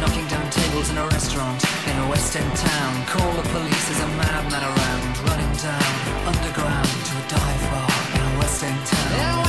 knocking down tables in a restaurant in a West End town. Call the police, there's a madman around, running down underground to a dive bar in a West End town.